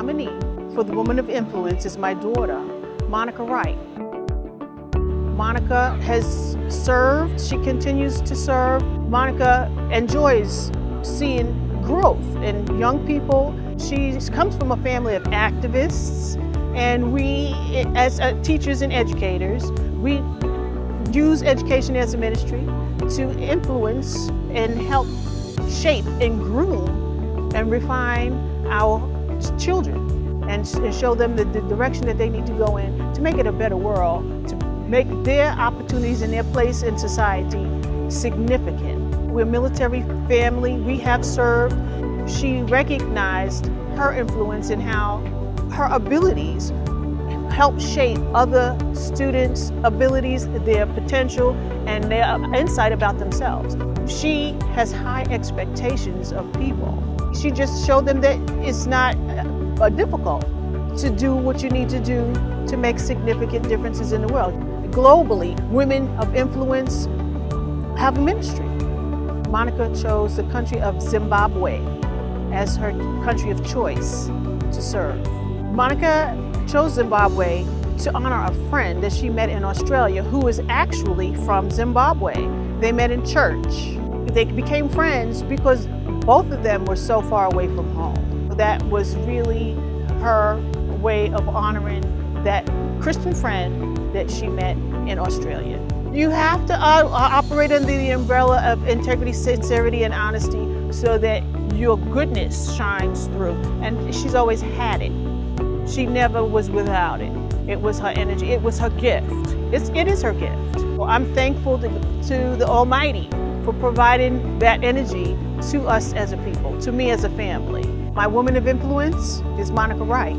nominee for the Woman of Influence is my daughter, Monica Wright. Monica has served, she continues to serve. Monica enjoys seeing growth in young people. She comes from a family of activists, and we, as uh, teachers and educators, we use education as a ministry to influence and help shape and groom and refine our children and, show them the, the direction that they need to go in to make it a better world, to make their opportunities and their place in society significant. We're a military family, we have served. She recognized her influence and how her abilities help shape other students' abilities, their potential, and their insight about themselves. She has high expectations of people. She just showed them that it's not uh, difficult to do what you need to do to make significant differences in the world. Globally, women of influence have a ministry. Monica chose the country of Zimbabwe as her country of choice to serve. Monica chose Zimbabwe to honor a friend that she met in Australia who is actually from Zimbabwe. They met in church. They became friends because both of them were so far away from home. That was really her way of honoring that Christian friend that she met in Australia. You have to uh, operate under the umbrella of integrity, sincerity, and honesty so that your goodness shines through. And she's always had it. She never was without it. It was her energy. It was her gift. It's, it is her gift. Well, I'm thankful to, to the Almighty for providing that energy to us as a people, to me as a family. My woman of influence is Monica Wright.